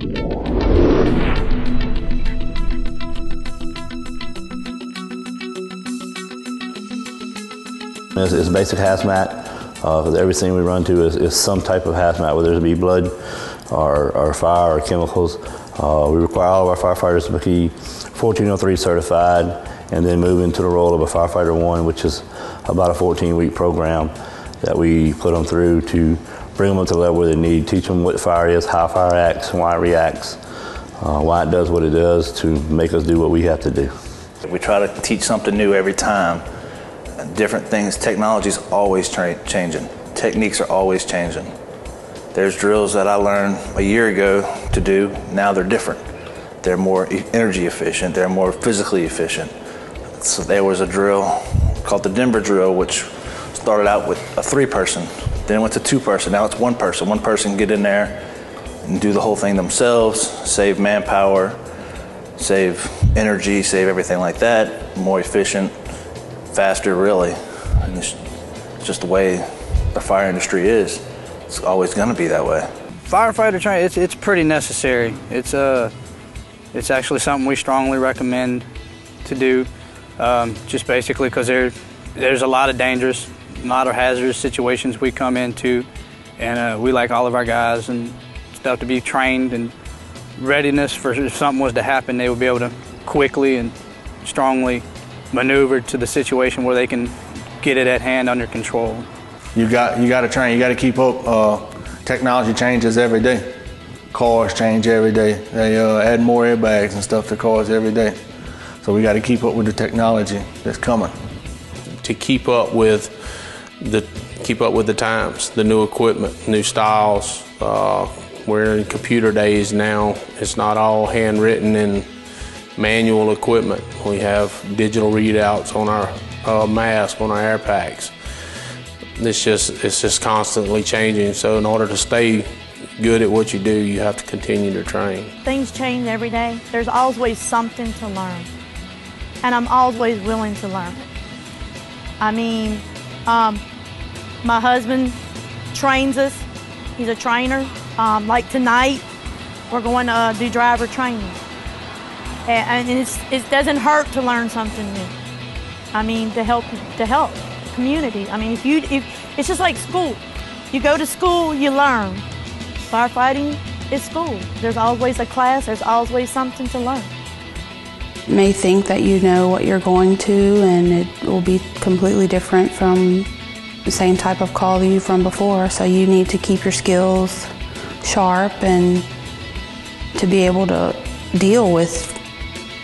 It's, it's basic hazmat. Uh, everything we run to is, is, some type of hazmat, whether it be blood or, or fire or chemicals. Uh, we require all of our firefighters to be 1403 certified and then move into the role of a firefighter one, which is about a 14 week program that we put them through to bring them up to the level where they need, teach them what fire is, how fire acts, why it reacts, uh, why it does what it does to make us do what we have to do. We try to teach something new every time. Different things, technology is always tra- changing. Techniques are always changing. There's drills that I learned a year ago to do, now they're different. They're more energy efficient, they're more physically efficient. So there was a drill called the Denver drill, which started out with a three person, then went to two person, now it's one person. One person get in there and do the whole thing themselves, save manpower, save energy, save everything like that, more efficient, faster, really. And it's just the way the fire industry is. It's always going to be that way. Firefighter training, it's, it's pretty necessary. It's, uh, it's actually something we strongly recommend to do, um, just basically because there, there's a lot of dangerous, a lot of hazardous situations we come into, and uh, we like all of our guys and stuff to be trained and readiness for if something was to happen, they would be able to quickly and strongly maneuver to the situation where they can get it at hand under control. You got you got to train. You got to keep up. Uh, technology changes every day. Cars change every day. They uh, add more airbags and stuff to cars every day. So we got to keep up with the technology that's coming. To keep up with the keep up with the times, the new equipment, new styles. Uh, we're in computer days now. It's not all handwritten and manual equipment. We have digital readouts on our uh, mask, on our air packs. It's just, it's just constantly changing. So in order to stay good at what you do, you have to continue to train. Things change every day. There's always something to learn. And I'm always willing to learn. I mean, um, my husband trains us. He's a trainer. Um, like tonight, we're going to uh, do driver training. And, and it doesn't hurt to learn something new. I mean, to help to help community. I mean, if you if it's just like school, you go to school, you learn. Firefighting is school. There's always a class. There's always something to learn. May think that you know what you're going to, and it will be completely different from the same type of call you from before. So you need to keep your skills sharp and to be able to deal with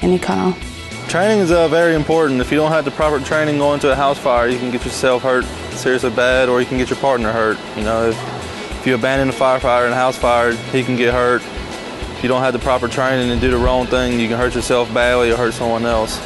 any kind of. Training is uh, very important. If you don't have the proper training going to a house fire, you can get yourself hurt seriously bad or you can get your partner hurt. You know, if, if you abandon a firefighter in a house fire, he can get hurt. You don't have the proper training and do the wrong thing, you can hurt yourself badly or hurt someone else.